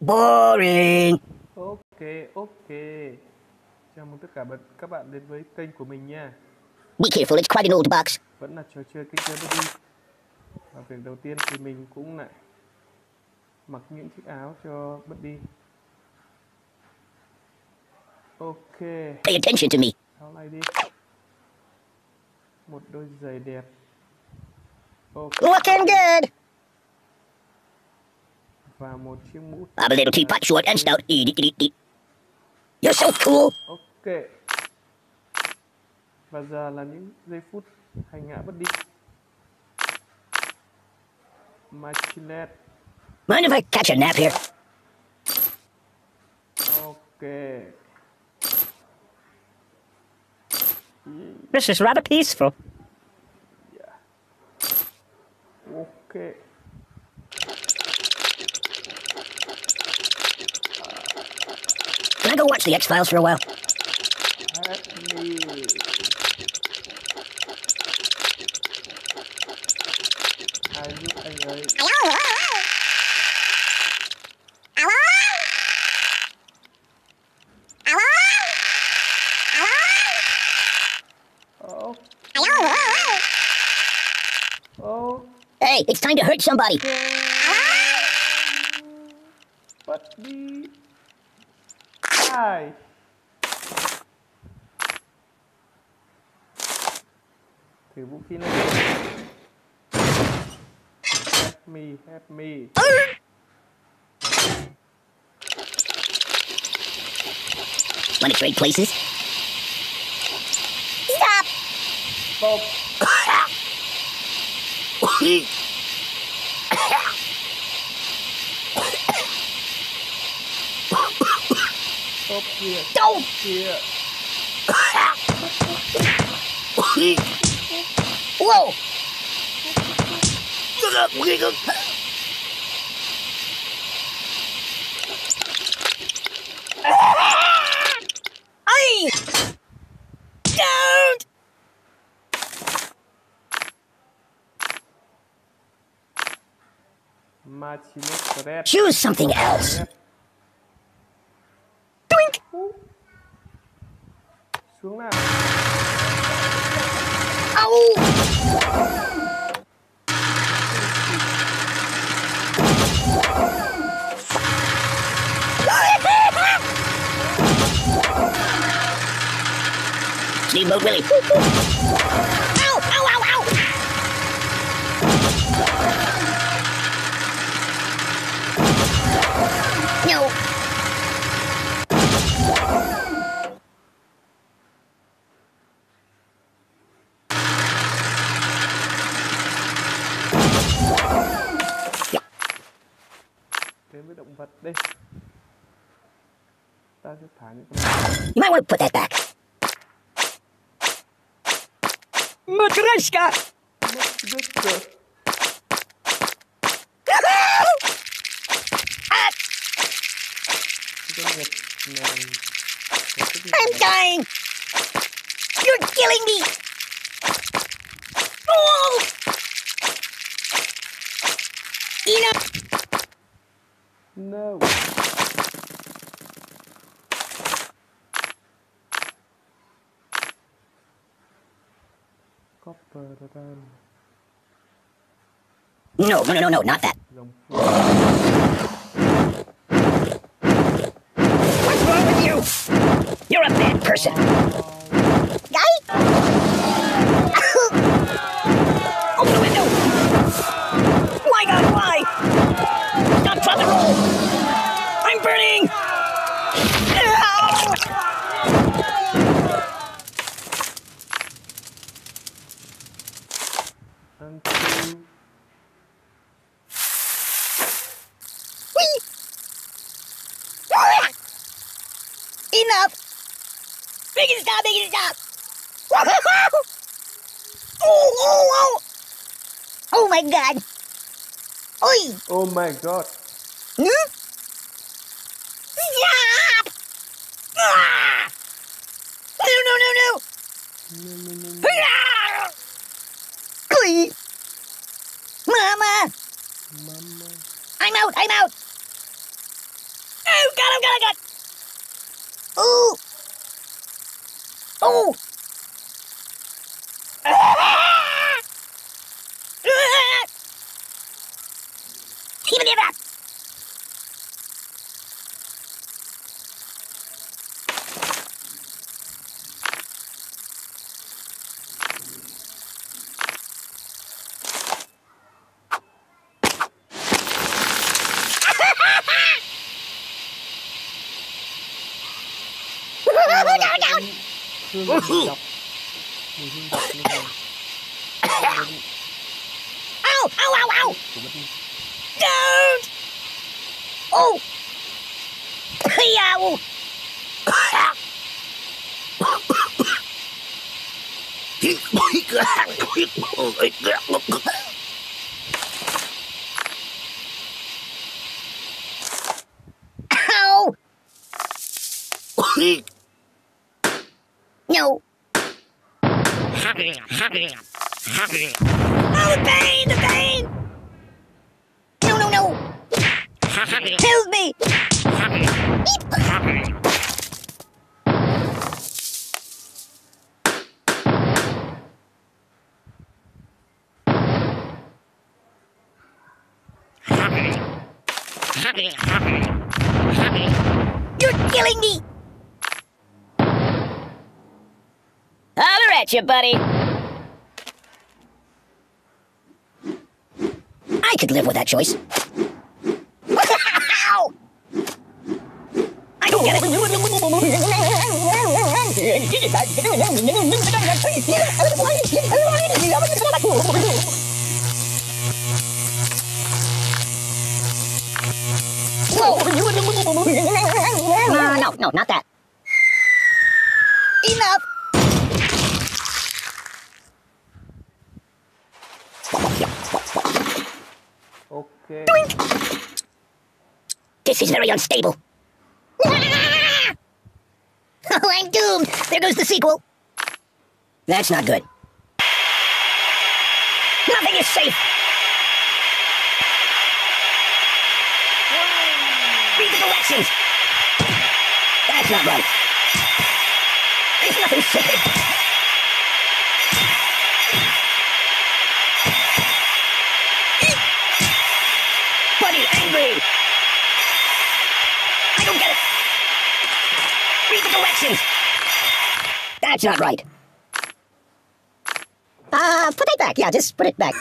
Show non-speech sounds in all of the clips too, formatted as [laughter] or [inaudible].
Boring. Ok, ok. Chào mừng tất cả bạn- các bạn đến với kênh của mình nha. Be careful, it's quite an old box. Vẫn là trò chơi kinh tế Buddy. Và việc đầu tiên thì mình cũng lại mặc những chiếc áo cho Buddy. Ok, Pay attention to me. áo này đi. Một đôi giày đẹp. Ok, Looking good. I'm a little teapot, short and stout. You're so cool. Ok. Và giờ là những giây phút hành hạ Buddy. Machinet. Mind if I catch a nap here? Ok. This is rather peaceful. Yeah. Ok. Can I go watch the X Files for a while? Help me. Ai giúp anh ấy? Hey, it's time to hurt somebody. Thử vũ khí này. Help me, help me. Want to trade places? Stop. Stop. Stop here. Don't. Here. [laughs] Whoa. Ah! Ay! Don't! Choose something else. Doink! Xuống Steamboat Willie. Ow! Ow! Ow! Ow! No. Đến với động vật đi. Ta sẽ thả những con You might want to put that back. Matryoshka! I'm dying! You're killing me! Oh! Enough! No. No, no, no, no, no, not that. What's wrong with you? You're a bad person. Guy? Open the window! My god, why? Stop, drop, and roll! I'm burning! Ow! until Whee! Enough! Make it stop, make it stop! [laughs] oh, oh, oh! Oh my god! Oi! Oh my god. Hmm? Stop! Ah! No, no, no, no! No, no, no, no. Ah! Oi! Mama! Mama. I'm out, I'm out! got him, got him, got him. Ooh. Oh. hương mùi dọc mùi hương dọc như này ow ow ow ow don't oh ow Ow! No. Oh, the pain! The pain! No, no, no! Help me! You're killing me! You, buddy. I could live with that choice. I don't get it. No, no, not that. Enough! Ok This is very unstable. [laughs] Oh, I'm doomed. There goes the sequel. That's not good. Nothing is safe. Read the directions. That's not right. There's nothing safe. Buddy, angry. I don't get it. Read the directions. That's not right. Uh, put it back. Yeah, just put it back. [sighs]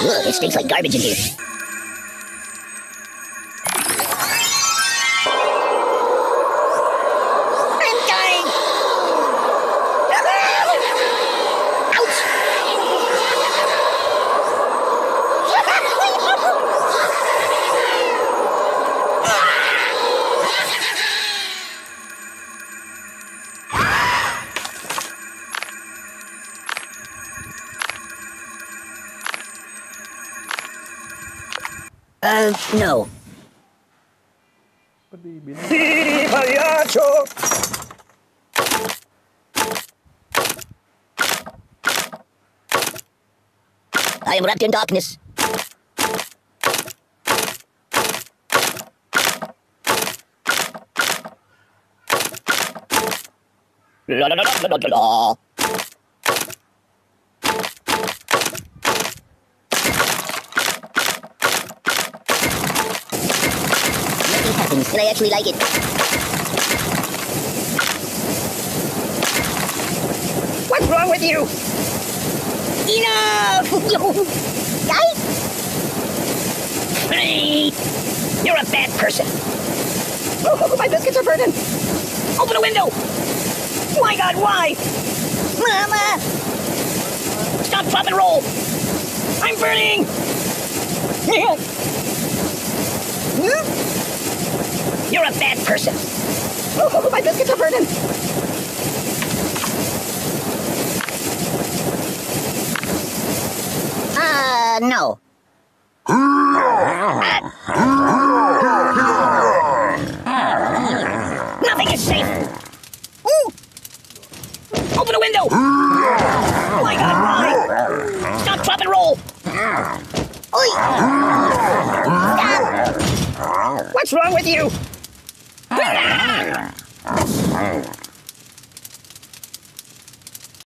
Ugh, it stinks like garbage in here. No. I am wrapped in darkness. La la la la la la la. And I actually like it. What's wrong with you? Enough! [laughs] Guys? Hey, you're a bad person. Oh, my biscuits are burning. Open a window. My God, why? Mama! Stop, drop, and roll. I'm burning. [laughs] Hmm? You're a bad person. Oh, my biscuits are burning. Uh, no. Nothing is safe. Ooh. Open a window. Oh my God, why? Stop, drop, and roll. Oi. What's wrong with you? Oh, oh, oh.